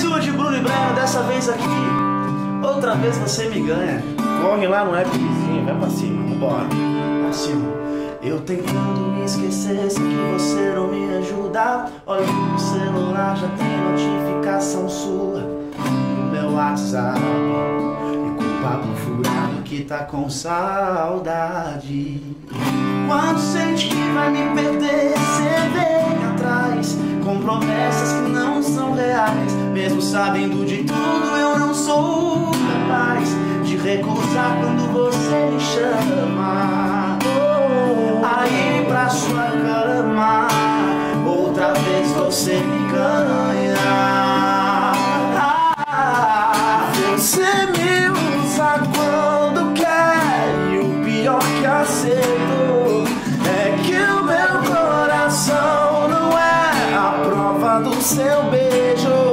Mais uma de Bruno e Breno, dessa vez aqui. Outra vez você me ganha. Corre lá no app vizinho, vai pra cima, vambora. Assim, eu tentando me esquecer, sei que você não me ajuda. Olha no celular, já tem notificação sua no meu WhatsApp. E com o papo furado que tá com saudade. Quando sente que vai me perder, Mesmo sabendo de tudo, eu não sou capaz de recusar quando você me chama. Aí pra sua cama, outra vez você me ganha. Você me usa quando quer, e o pior que aceito é que o meu coração não é a prova do seu beijo.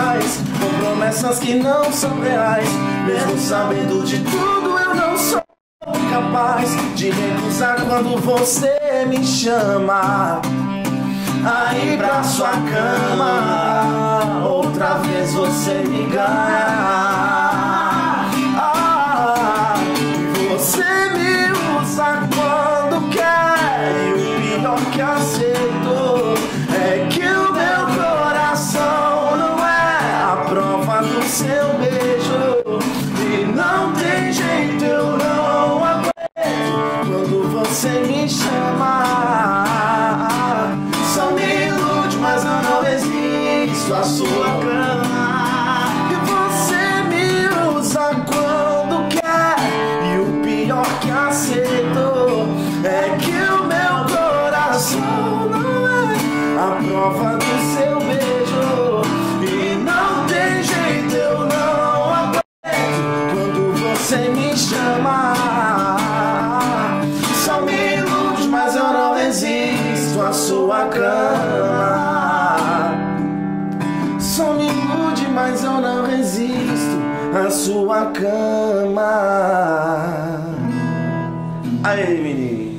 Atrás Com promessas que não são reais. Mesmo sabendo de tudo, eu não sou capaz De recusar quando você me chama. Aí pra sua cama Outra vez você me ganha você me chama. Só me ilude, mas eu não resisto à sua cama. E você me usa quando quer. E o pior que aceito É que o meu coração não é A prova do seu à sua cama. Aí, menino.